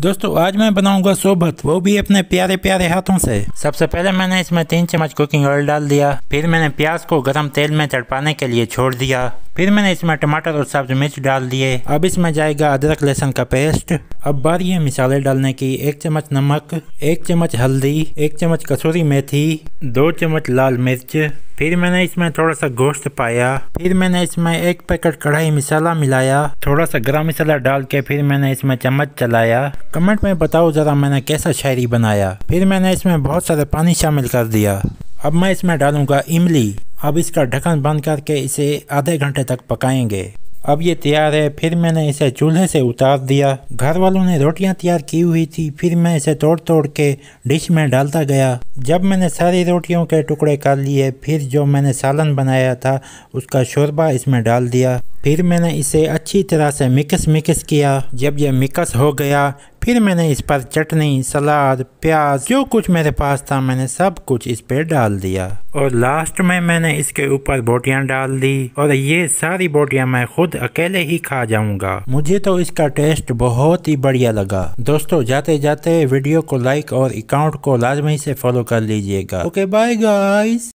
दोस्तों, आज मैं बनाऊँगा सोबत। वो भी अपने प्यारे प्यारे हाथों से। सबसे पहले मैंने इसमें तीन चम्मच कुकिंग ऑयल डाल दिया। फिर मैंने प्याज को गरम तेल में तड़पाने के लिए छोड़ दिया। फिर मैंने इसमें टमाटर और सब्ज मिर्च डाल दिए। अब इसमें जाएगा अदरक, लहसुन का पेस्ट। अब बारी है मिसाले डालने की। एक चम्मच नमक, एक चम्मच हल्दी, एक चम्मच कसूरी मेथी, दो चम्मच लाल मिर्च। फिर मैंने इसमें थोड़ा सा गोश्त पाया। फिर मैंने इसमें एक पैकेट कढ़ाई मसाला मिलाया। थोड़ा सा गरम मसाला डाल के फिर मैंने इसमें चम्मच चलाया। कमेंट में बताओ ज़रा मैंने कैसा शायरी बनाया। फिर मैंने इसमें बहुत सारे पानी शामिल कर दिया। अब मैं इसमें डालूँगा इमली। अब इसका ढक्कन बंद करके इसे आधे घंटे तक पकाएँगे। अब ये तैयार है, फिर मैंने इसे चूल्हे से उतार दिया। घर वालों ने रोटियाँ तैयार की हुई थी, फिर मैं इसे तोड़ तोड़ के डिश में डालता गया। जब मैंने सारी रोटियों के टुकड़े कर लिए, फिर जो मैंने सालन बनाया था, उसका शोरबा इसमें डाल दिया। फिर मैंने इसे अच्छी तरह से मिक्स मिक्स किया। जब यह मिक्स हो गया, फिर मैंने इस पर चटनी, सलाद, प्याज, जो कुछ मेरे पास था, मैंने सब कुछ इस पे डाल दिया। और लास्ट में मैंने इसके ऊपर बोटियाँ डाल दी। और ये सारी बोटियाँ मैं खुद अकेले ही खा जाऊँगा। मुझे तो इसका टेस्ट बहुत ही बढ़िया लगा। दोस्तों जाते जाते वीडियो को लाइक और अकाउंट को लाजमी से फॉलो कर लीजिएगा। Okay bye guys